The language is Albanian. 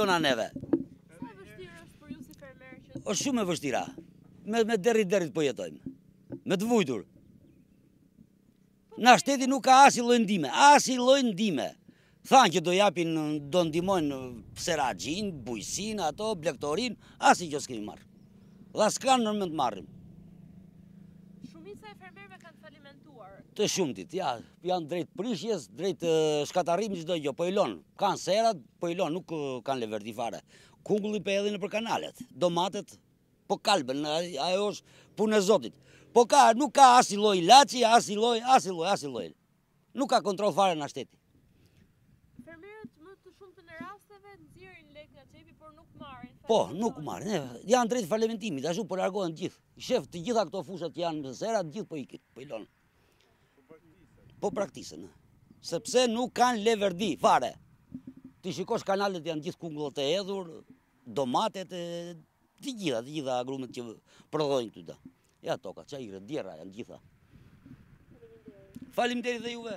jona neve. Sa e vështirë është për ju si fermer që Është shumë e vështira. Me me derit derit po jetojmë. Me të vujtur. Na shteti nuk ka asnjë lloj ndihme, asnjë lloj ndihme. Thanë që do japin, do ndihmojnë seraxhinë, bujqësinë, ato, blegtorinë, asnjë gjë s'kemi marrë. Dhe s'kanë në mend marrim. Shumica e fermerëve kanë falimentuar. Të shumtit, ja, janë drejt prishjes, drejt shkatërrimit çdo gjë, po i lën. Kanë serat, po i lën, nuk kanë leverdi fare. Kungulli po hidhet nëpër kanalet, domatet po kalben, ajo është punë e Zotit. Po ka, nuk ka asnjë lloj ilaçi, asnjë lloj, asnjë lloj, asnjë lloj. Nuk ka kontroll fare nga shteti. Fermerët më të shumtën e rasteve nxjerrin lek nga xhepi, por nuk marrin. Po, nuk marrin. Janë drejt falimentimit, ashtu po largohen gjithë. Shef të gjitha këto fushat që janë në sera, gjithë po ikin, po i lënë. Po braktisen, e. Sepse nuk kanë leverdi, fare. T'i shikosh kanalet janë gjithë kungullat e hedhur, domatet e të gjitha, të gjitha agrumet që prodhojnë këtu da. Ja toka, ça i the, djerrë janë gjitha. Faleminderit dhe juve.